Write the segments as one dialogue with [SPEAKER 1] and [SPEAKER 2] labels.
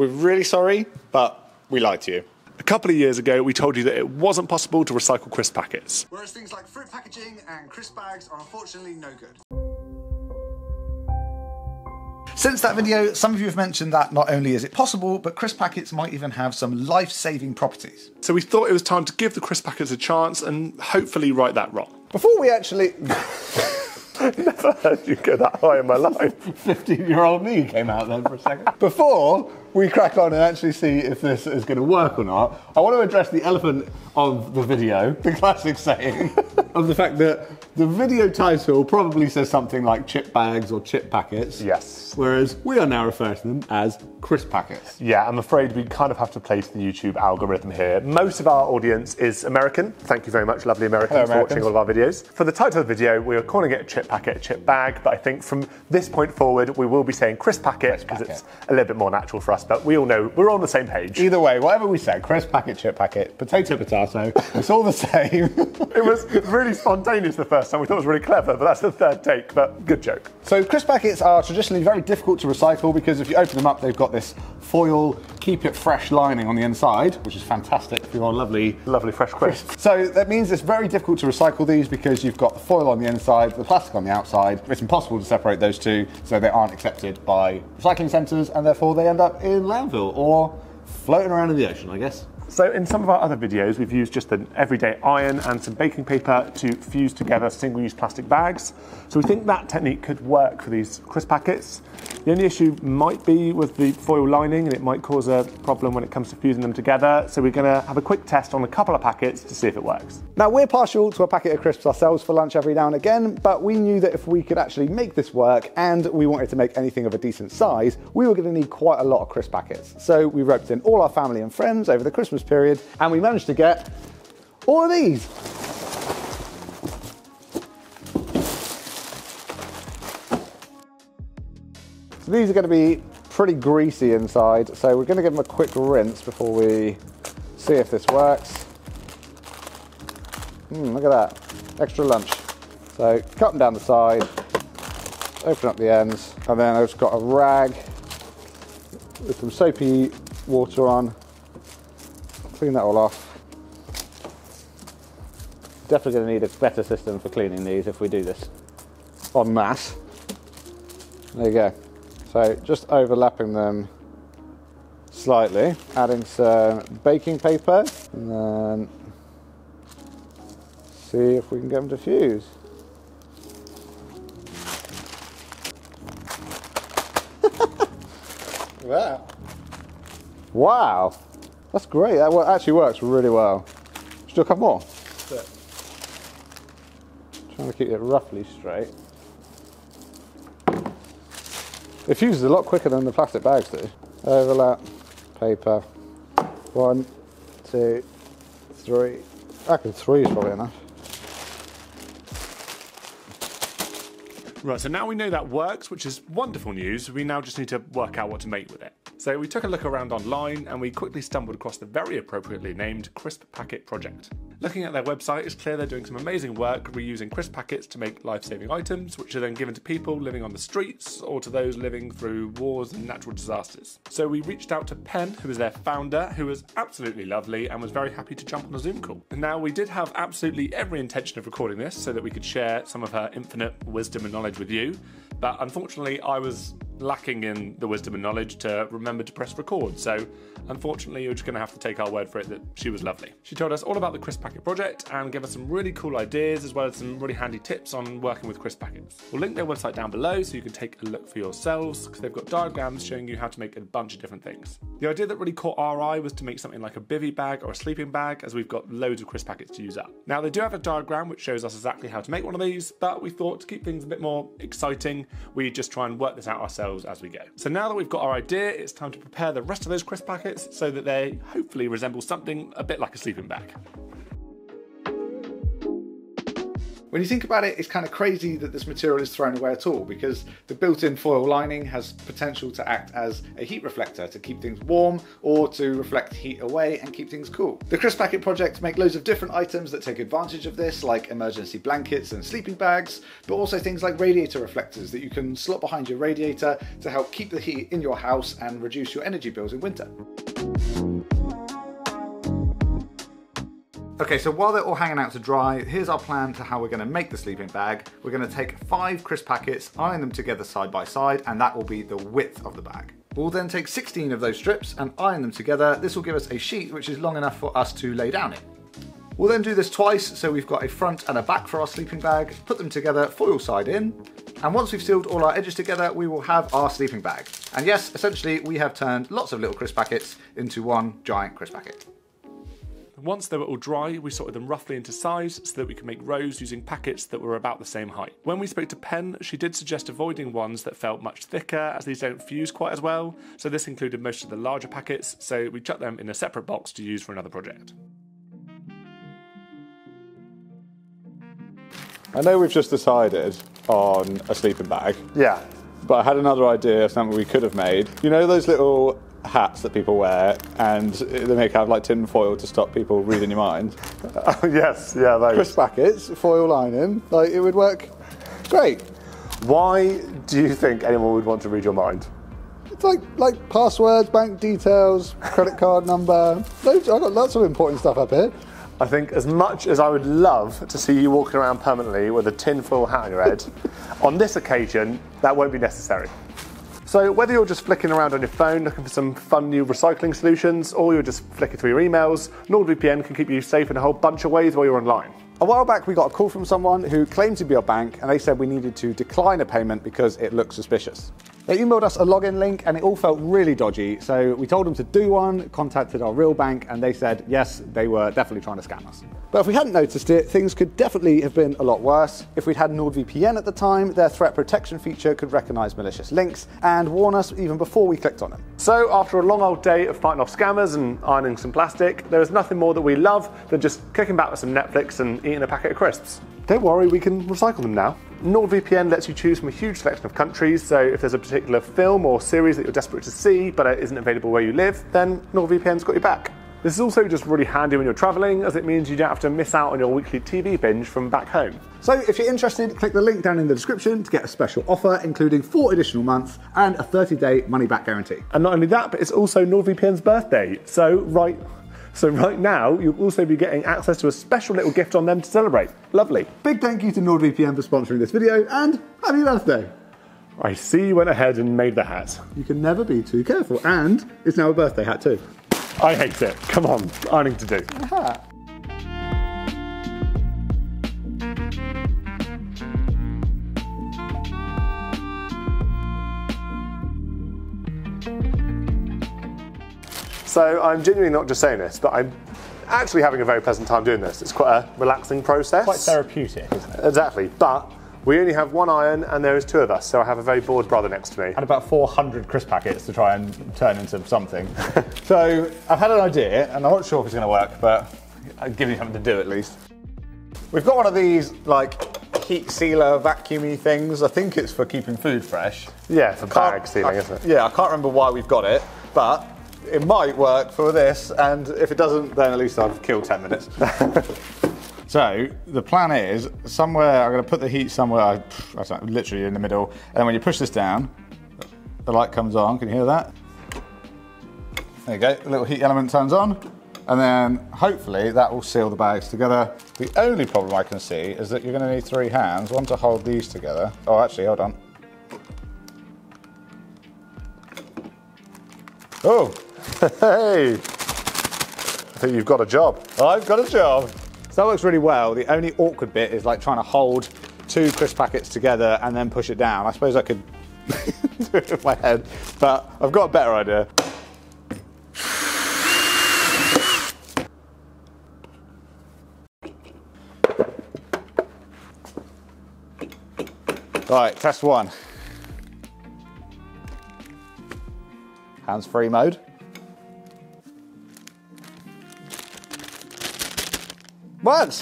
[SPEAKER 1] We're really sorry, but we lied to you.
[SPEAKER 2] A couple of years ago, we told you that it wasn't possible to recycle crisp packets.
[SPEAKER 3] Whereas things like fruit packaging and crisp bags are unfortunately no good.
[SPEAKER 4] Since that video, some of you have mentioned that not only is it possible, but crisp packets might even have some life-saving properties.
[SPEAKER 2] So we thought it was time to give the crisp packets a chance and hopefully right that wrong.
[SPEAKER 4] Before we actually...
[SPEAKER 2] Never heard you go that high in my life.
[SPEAKER 5] 15 year old me came out then for a second. Before we crack on and actually see if this is going to work or not, I want to address the elephant of the video, the classic saying of the fact that the video title probably says something like chip bags or chip packets.
[SPEAKER 2] Yes.
[SPEAKER 5] Whereas we are now referring to them as crisp packets.
[SPEAKER 2] Yeah, I'm afraid we kind of have to play to the YouTube algorithm here. Most of our audience is American. Thank you very much, lovely Americans,
[SPEAKER 5] Hello,
[SPEAKER 2] for watching all of our videos. For the title of the video, we are calling it a chip packet, a chip bag, but I think from this point forward, we will be saying crisp packet because it's a little bit more natural for us, but we all know we're all on the same page.
[SPEAKER 5] Either way, whatever we said, crisp packet, chip packet, potato, potato, it's all the same.
[SPEAKER 2] It was really spontaneous the first time. We thought it was really clever, but that's the third take, but good joke.
[SPEAKER 5] So crisp packets are traditionally very difficult to recycle because if you open them up, they've got this foil, keep it fresh lining on the inside, which is fantastic for your lovely.
[SPEAKER 2] Lovely fresh crisp.
[SPEAKER 5] So that means it's very difficult to recycle these because you've got the foil on the inside, the plastic on the outside. It's impossible to separate those two, so they aren't accepted by recycling centres, and therefore they end up in landfill or floating around in the ocean, I guess.
[SPEAKER 2] So in some of our other videos, we've used just an everyday iron and some baking paper to fuse together single-use plastic bags. So we think that technique could work for these crisp packets. The only issue might be with the foil lining and it might cause a problem when it comes to fusing them together. So we're gonna have a quick test on a couple of packets to see if it works.
[SPEAKER 5] Now, we're partial to a packet of crisps ourselves for lunch every now and again, but we knew that if we could actually make this work and we wanted to make anything of a decent size, we were going to need quite a lot of crisp packets. So we roped in all our family and friends over the Christmas period, and we managed to get all of these. So these are going to be pretty greasy inside, so we're going to give them a quick rinse before we see if this works. Mm, look at that, extra lunch. So cut them down the side, open up the ends, and then I've just got a rag with some soapy water on. Clean that all off. Definitely going to need a better system for cleaning these if we do this en masse. There you go. So just overlapping them slightly, adding some baking paper, and then see if we can get them to fuse.
[SPEAKER 4] Wow.
[SPEAKER 5] Wow, that's great. That actually works really well. Should do a couple more. Trying to keep it roughly straight. It fuses a lot quicker than the plastic bags do. Overlap, paper. One, two, three. I reckon three is probably enough.
[SPEAKER 2] Right, so now we know that works, which is wonderful news. We now just need to work out what to make with it. So we took a look around online and we quickly stumbled across the very appropriately named Crisp Packet Project. Looking at their website, it's clear they're doing some amazing work reusing crisp packets to make life saving items, which are then given to people living on the streets or to those living through wars and natural disasters. So we reached out to Pen, who is their founder, who was absolutely lovely and was very happy to jump on a Zoom call. Now, we did have absolutely every intention of recording this so that we could share some of her infinite wisdom and knowledge with you, but unfortunately, I was lacking in the wisdom and knowledge to remember to press record. So, unfortunately, you're just going to have to take our word for it that she was lovely. She told us all about the Crisp Packet project and gave us some really cool ideas as well as some really handy tips on working with crisp packets. We'll link their website down below so you can take a look for yourselves because they've got diagrams showing you how to make a bunch of different things. The idea that really caught our eye was to make something like a bivy bag or a sleeping bag as we've got loads of crisp packets to use up. Now, they do have a diagram which shows us exactly how to make one of these, but we thought to keep things a bit more exciting, we just try and work this out ourselves as we go. So now that we've got our idea, it's time to prepare the rest of those crisp packets so that they hopefully resemble something a bit like a sleeping bag.
[SPEAKER 6] When you think about it, it's kind of crazy that this material is thrown away at all because the built-in foil lining has potential to act as a heat reflector to keep things warm or to reflect heat away and keep things cool. The Crisp Packet project make loads of different items that take advantage of this like emergency blankets and sleeping bags, but also things like radiator reflectors that you can slot behind your radiator to help keep the heat in your house and reduce your energy bills in winter. Okay, so while they're all hanging out to dry, here's our plan to how we're gonna make the sleeping bag. We're gonna take five crisp packets, iron them together side by side, and that will be the width of the bag. We'll then take 16 of those strips and iron them together. This will give us a sheet which is long enough for us to lay down in. We'll then do this twice, so we've got a front and a back for our sleeping bag, put them together foil side in, and once we've sealed all our edges together, we will have our sleeping bag. And yes, essentially we have turned lots of little crisp packets into one giant crisp packet.
[SPEAKER 7] Once they were all dry, we sorted them roughly into size so that we could make rows using packets that were about the same height. When we spoke to Pen, she did suggest avoiding ones that felt much thicker as these don't fuse quite as well, so this included most of the larger packets, so we chucked them in a separate box to use for another project.
[SPEAKER 5] I know we've just decided on a sleeping bag,
[SPEAKER 2] Yeah.
[SPEAKER 5] but I had another idea of something we could have made. You know those little hats that people wear and they make out of like tin foil to stop people reading your mind?
[SPEAKER 2] yes, yeah, those.
[SPEAKER 5] Crisp packets, foil lining, like it would work great.
[SPEAKER 2] Why do you think anyone would want to read your mind?
[SPEAKER 5] It's like like passwords, bank details, credit card number. I've got lots of important stuff up here.
[SPEAKER 2] I think as much as I would love to see you walking around permanently with a tinfoil hat on your head, on this occasion, that won't be necessary. So whether you're just flicking around on your phone looking for some fun new recycling solutions, or you're just flicking through your emails, NordVPN can keep you safe in a whole bunch of ways while you're online.
[SPEAKER 5] A while back, we got a call from someone who claimed to be our bank, and they said we needed to decline a payment because it looked suspicious. They emailed us a login link, and it all felt really dodgy. So we told them to do one, contacted our real bank, and they said yes, they were definitely trying to scam us. But if we hadn't noticed it, things could definitely have been a lot worse. If we'd had NordVPN at the time, their threat protection feature could recognize malicious links and warn us even before we clicked on them.
[SPEAKER 2] So after a long old day of fighting off scammers and ironing some plastic, there is nothing more that we love than just kicking back with some Netflix and eating a packet of crisps. Don't worry, we can recycle them now. NordVPN lets you choose from a huge selection of countries, so if there's a particular film or series that you're desperate to see but it isn't available where you live, then NordVPN's got your back. This is also just really handy when you're travelling, as it means you don't have to miss out on your weekly TV binge from back home.
[SPEAKER 5] So if you're interested, click the link down in the description to get a special offer, including four additional months and a 30-day money-back guarantee.
[SPEAKER 2] And not only that, but it's also NordVPN's birthday. So right, so right now you'll also be getting access to a special little gift on them to celebrate. Lovely.
[SPEAKER 5] Big thank you to NordVPN for sponsoring this video, and happy birthday!
[SPEAKER 2] I see you went ahead and made the hat.
[SPEAKER 5] You can never be too careful, and it's now a birthday hat too.
[SPEAKER 2] I hate it. Come on, ironing to do. So I'm genuinely not just saying this, but I'm actually having a very pleasant time doing this. It's quite a relaxing process.
[SPEAKER 8] Quite therapeutic.
[SPEAKER 2] Exactly. But we only have one iron and there is two of us, so I have a very bored brother next to me.
[SPEAKER 8] And about 400 crisp packets to try and turn into something.
[SPEAKER 5] So I've had an idea, and I'm not sure if it's going to work, but I'll give you something to do at least. We've got one of these like heat sealer vacuumy things. I think it's for keeping food fresh.
[SPEAKER 2] Yeah, for bag sealing,
[SPEAKER 5] I-
[SPEAKER 2] isn't it?
[SPEAKER 5] Yeah, I can't remember why we've got it, but it might work for this. And if it doesn't, then at least I've killed 10 minutes. so the plan is somewhere I'm going to put the heat somewhere, I, I literally in the middle. And when you push this down, the light comes on. Can you hear that? There you go. The little heat element turns on. And then hopefully that will seal the bags together. The only problem I can see is that you're going to need three hands, one to hold these together. Oh, actually, hold on. Oh,
[SPEAKER 2] Hey! I think you've got a job.
[SPEAKER 5] I've got a job. So that works really well. The only awkward bit is like trying to hold two crisp packets together and then push it down. I suppose I could do it with my head, but I've got a better idea. Right, test one. Hands free mode. Bugs!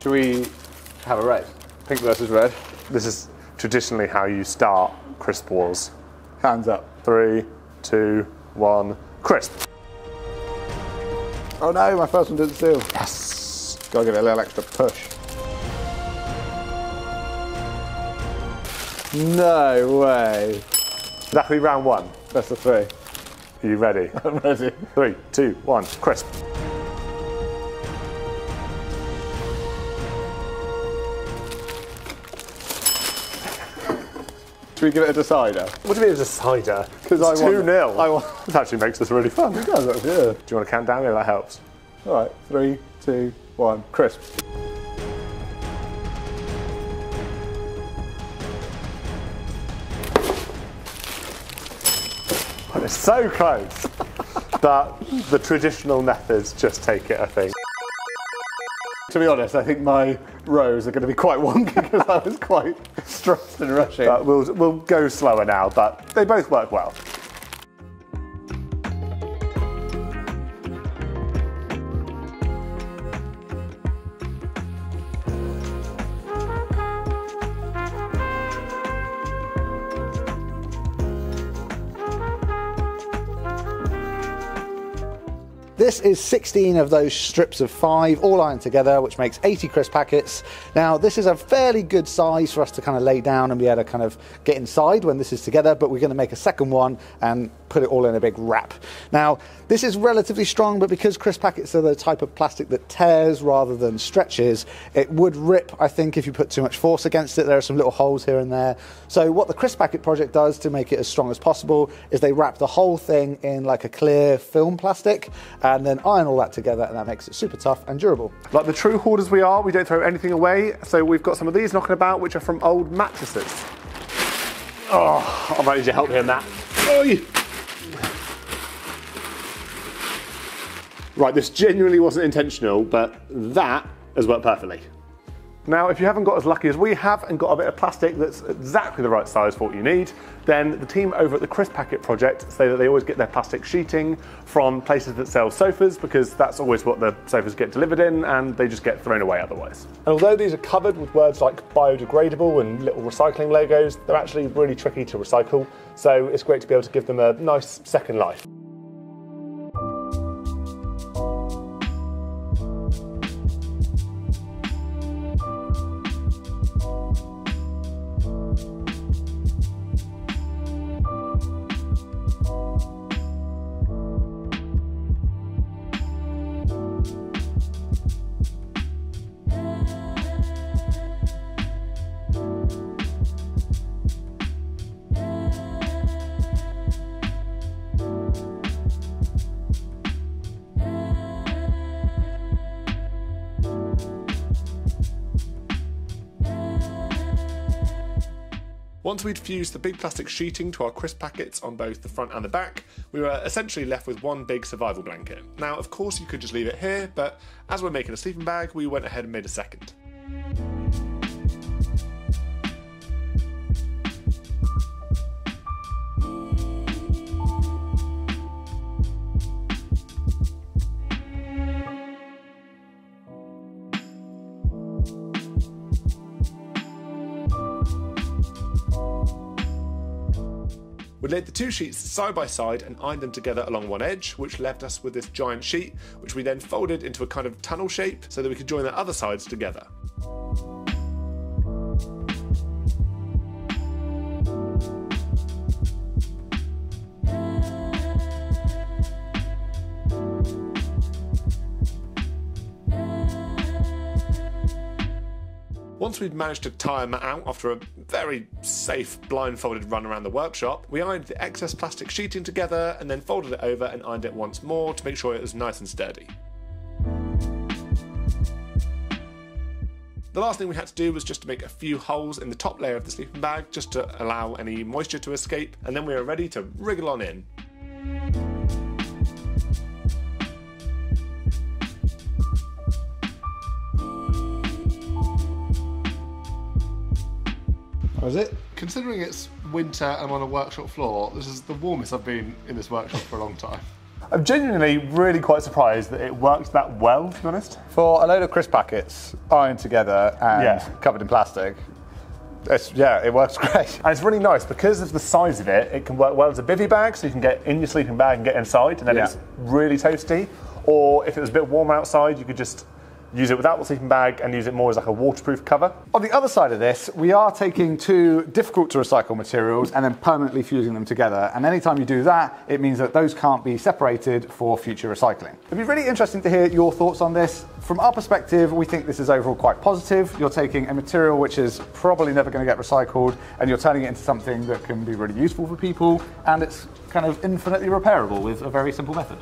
[SPEAKER 9] Should we have a red? Pink versus red.
[SPEAKER 2] This is traditionally how you start crisp wars.
[SPEAKER 9] Hands up.
[SPEAKER 2] Three, two, one, crisp.
[SPEAKER 9] Oh no, my first one didn't seal. Yes. Gotta give it a little extra push. No way.
[SPEAKER 2] That could be round one.
[SPEAKER 9] Best of three.
[SPEAKER 2] Are you ready?
[SPEAKER 9] I'm ready.
[SPEAKER 2] Three, two, one, crisp.
[SPEAKER 9] Should we give it a decider?
[SPEAKER 2] What do you mean it's a cider?
[SPEAKER 9] 'Cause
[SPEAKER 2] it's
[SPEAKER 9] I want-
[SPEAKER 2] 2 0.
[SPEAKER 9] I want-
[SPEAKER 2] This actually makes this really fun.
[SPEAKER 9] Yeah,
[SPEAKER 2] Do you want to count down? Yeah, that helps.
[SPEAKER 9] All right, three, two, one, crisp.
[SPEAKER 2] So close. but the traditional methods just take it, I think.
[SPEAKER 9] To be honest, I think my rows are going to be quite wonky because I was quite stressed and rushing.
[SPEAKER 2] But we'll, we'll go slower now, but they both work well.
[SPEAKER 5] This is 16 of those strips of five, all ironed together, which makes 80 crisp packets. Now, this is a fairly good size for us to kind of lay down and be able to kind of get inside when this is together, but we're going to make a second one and put it all in a big wrap. Now, this is relatively strong, but because crisp packets are the type of plastic that tears rather than stretches, it would rip, I think, if you put too much force against it. There are some little holes here and there. So, what the crisp packet project does to make it as strong as possible is they wrap the whole thing in like a clear film plastic and then iron all that together, and that makes it super tough and durable.
[SPEAKER 2] Like the true hoarders we are, we don't throw anything away. So we've got some of these knocking about, which are from old mattresses. Oh, I might need your help here, Matt. Oi. Right, this genuinely wasn't intentional, but that has worked perfectly. Now, if you haven't got as lucky as we have and got a bit of plastic that's exactly the right size for what you need, then the team over at the Crisp Packet Project say that they always get their plastic sheeting from places that sell sofas because that's always what the sofas get delivered in and they just get thrown away otherwise. And although these are covered with words like biodegradable and little recycling logos, they're actually really tricky to recycle, so it's great to be able to give them a nice second life. Once we'd fused the big plastic sheeting to our crisp packets on both the front and the back, we were essentially left with one big survival blanket. Now, of course, you could just leave it here, but as we're making a sleeping bag, we went ahead and made a second. We laid the two sheets side by side and ironed them together along one edge, which left us with this giant sheet, which we then folded into a kind of tunnel shape so that we could join the other sides together. Once we'd managed to tire Matt out after a very safe blindfolded run around the workshop, we ironed the excess plastic sheeting together and then folded it over and ironed it once more to make sure it was nice and sturdy. The last thing we had to do was just to make a few holes in the top layer of the sleeping bag just to allow any moisture to escape, and then we were ready to wriggle on in.
[SPEAKER 9] Oh, was it?
[SPEAKER 2] Considering it's winter and I'm on a workshop floor, this is the warmest I've been in this workshop for a long time. I'm genuinely really quite surprised that it worked that well, to be honest.
[SPEAKER 5] For a load of crisp packets ironed together and
[SPEAKER 2] Yeah.
[SPEAKER 5] covered in plastic, it's, yeah, it works great.
[SPEAKER 2] And it's really nice because of the size of it, it can work well as a bivy bag, so you can get in your sleeping bag and get inside, and then
[SPEAKER 5] Yeah.
[SPEAKER 2] it's really toasty. Or if it was a bit warmer outside, you could just use it without the sleeping bag and use it more as like a waterproof cover.
[SPEAKER 5] On the other side of this, we are taking two difficult to recycle materials and then permanently fusing them together. And anytime you do that, it means that those can't be separated for future recycling. It'd be really interesting to hear your thoughts on this. From our perspective, we think this is overall quite positive. You're taking a material which is probably never going to get recycled and you're turning it into something that can be really useful for people and it's kind of infinitely repairable with a very simple method.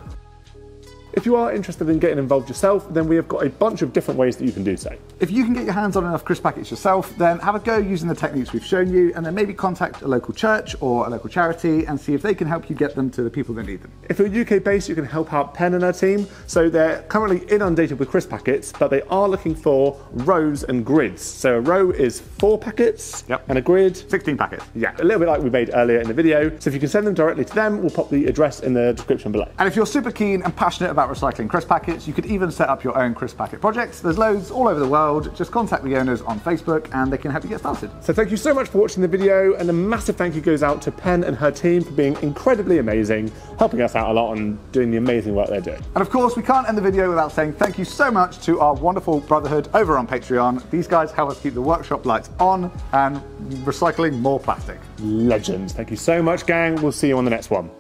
[SPEAKER 2] If you are interested in getting involved yourself, then we have got a bunch of different ways that you can do so.
[SPEAKER 5] If you can get your hands on enough crisp packets yourself, then have a go using the techniques we've shown you, and then maybe contact a local church or a local charity and see if they can help you get them to the people that need them.
[SPEAKER 2] If you're UK based, you can help out Penn and her team. So they're currently inundated with crisp packets, but they are looking for rows and grids. So a row is four packets
[SPEAKER 5] Yep.
[SPEAKER 2] and a grid.
[SPEAKER 5] 16 packets.
[SPEAKER 2] Yeah, a little bit like we made earlier in the video. So if you can send them directly to them, we'll pop the address in the description below.
[SPEAKER 5] And if you're super keen and passionate about recycling crisp packets, you could even set up your own crisp packet projects. There's loads all over the world. Just contact the owners on Facebook and they can help you get started.
[SPEAKER 2] So thank you so much for watching the video, and a massive thank you goes out to Penn and her team for being incredibly amazing, helping us out a lot and doing the amazing work they're doing.
[SPEAKER 5] And of course, we can't end the video without saying thank you so much to our wonderful brotherhood over on Patreon. These guys help us keep the workshop lights on and recycling more plastic.
[SPEAKER 2] Legends. Thank you so much, gang. We'll see you on the next one.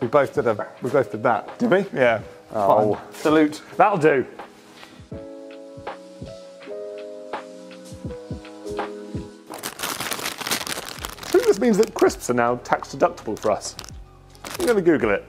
[SPEAKER 5] We both did a, we both did that.
[SPEAKER 2] Did we?
[SPEAKER 5] Yeah.
[SPEAKER 2] Oh,
[SPEAKER 5] Salute.
[SPEAKER 2] that'll do. I think this means that crisps are now tax deductible for us. I'm going to Google it.